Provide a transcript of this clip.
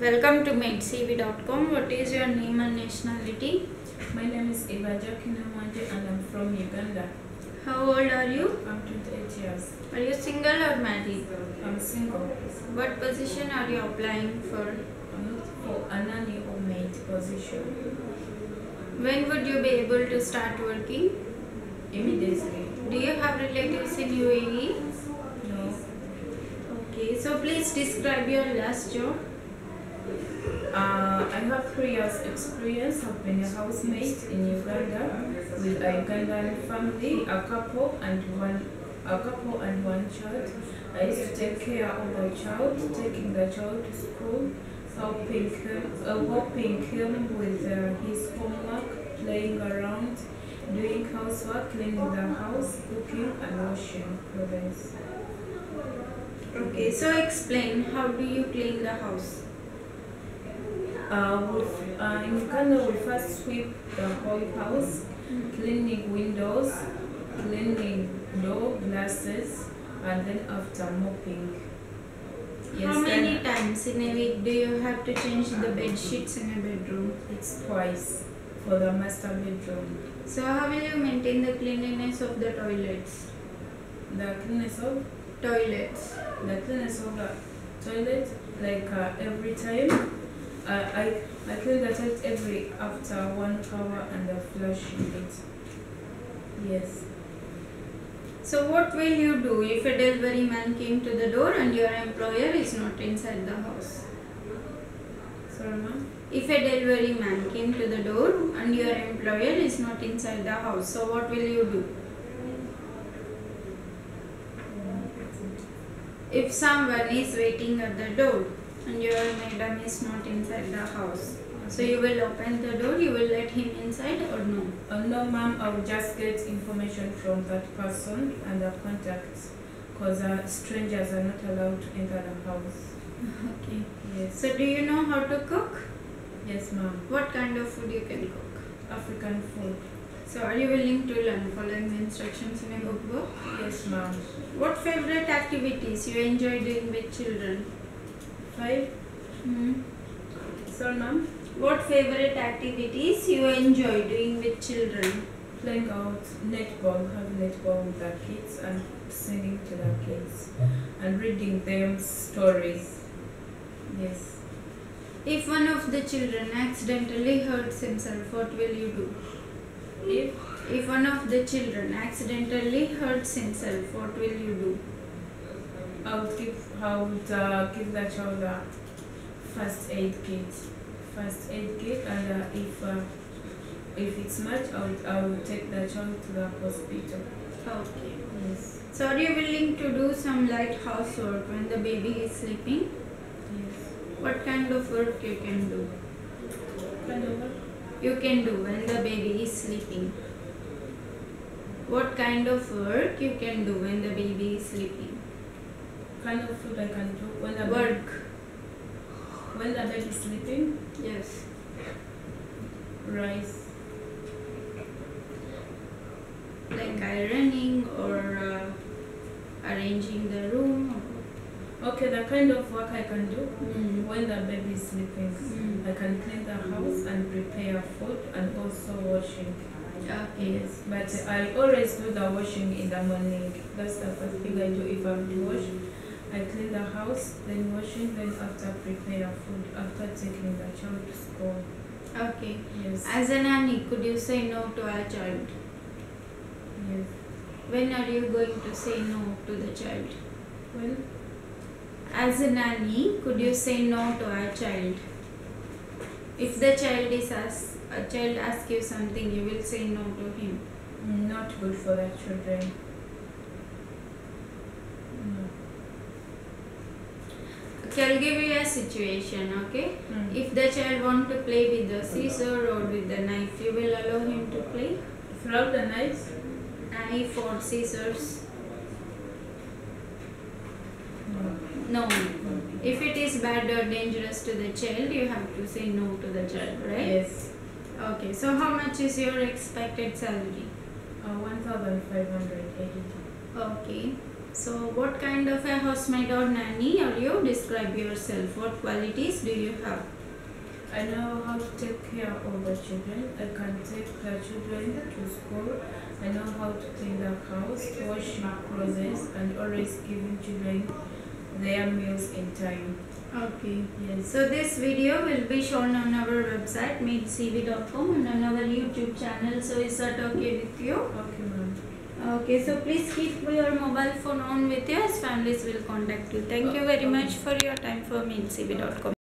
Welcome to MaidCV.com. What is your name and nationality? My name is Eva Jakinamwanje and I'm from Uganda. How old are you? I'm 28 years. Are you single or married? I'm single. What position are you applying for? I'm for a nanny or maid position. When would you be able to start working? Immediately. Do you have relatives in UAE? No. Okay, so please describe your last job. Uh, I have three years experience. I've been a housemaid in Uganda with a Ugandan family, a couple and one a couple and one child. I used to take care of the child, taking the child to school, helping him, uh, helping him with uh, his homework, playing around, doing housework, cleaning the house, cooking and washing clothes. Okay, so explain how do you clean the house? Uh, with, uh, in Uganda, we first sweep the whole house, cleaning windows, cleaning door glasses, and then after mopping. Yes, how many times in a week do you have to change the bed sheets in a bedroom? It's twice for the master bedroom. So how will you maintain the cleanliness of the toilets? The cleanliness of Toilets. the cleanliness of the toilet, like uh, every time. I I the toilet every after one hour and I flush it. Yes. So what will you do if a delivery man came to the door and your employer is not inside the house? Sorry, ma'am. If a delivery man came to the door and your employer is not inside the house, so what will you do? If someone is waiting at the door your madam is not inside the house, so you will open the door, you will let him inside or no? Uh, no, ma'am, I will just get information from that person and the contacts because uh, strangers are not allowed to enter the house. Okay. Yes. So do you know how to cook? Yes, ma'am. What kind of food you can cook? African food. So are you willing to learn following the instructions in a cookbook? Yes, ma'am. What favorite activities you enjoy doing with children? Five. Hmm. Sorry, ma'am. What favorite activities you enjoy doing with children? Playing out netball, having netball with the kids and singing to the kids and reading them stories. Yes. If one of the children accidentally hurts himself, what will you do? If If one of the children accidentally hurts himself, what will you do? I would give, uh, give the child a first aid kit, first aid kit, and uh, if uh, if it's much, I would, I would take the child to the hospital. Okay. Yes, So are you willing to do some light housework when the baby is sleeping? yes. What kind of work you can do? Kind of work? You can do when the baby is sleeping. What kind of work you can do when the baby is sleeping? Kind of food I can do when the Work. when the baby is sleeping. Yes. Rice. Like ironing or uh, arranging the room. Okay, the kind of work I can do Mm. when the baby is sleeping. Mm. I can clean the house and prepare food and also washing. Okay. Yes, but I always do the washing in the morning. That's the first thing I do if I'm to wash. I clean the house, then washing, then after prepare food, after taking the child to school. Okay. Yes, As a nanny, could you say no to a child? yes. When are you going to say no to the child? Well, As a nanny, could you say no to a child? If the child is ask, a child asks you something, you will say no to him. not good for the children. No. I'll give you a situation, okay? Mm. If the child want to play with the scissor or with the knife, you will allow him to play? Throughout the night, Knife or scissors? no. No. If it is bad or dangerous to the child, you have to say no to the child, right? Yes, Okay, so how much is your expected salary? uh, 1,580. Okay. So, what kind of a housemaid or nanny are you? Describe yourself. What qualities do you have? I know how to take care of the children. I can take the children to school. I know how to clean the house, wash my clothes, and always giving children their meals in time. Okay. Yes. So this video will be shown on our website MaidCV.com and on our YouTube channel. So is that okay with you? Okay, ma'am. Okay, so please keep your mobile phone on with you as families will contact you. Thank you very much for your time for MaidCV.com.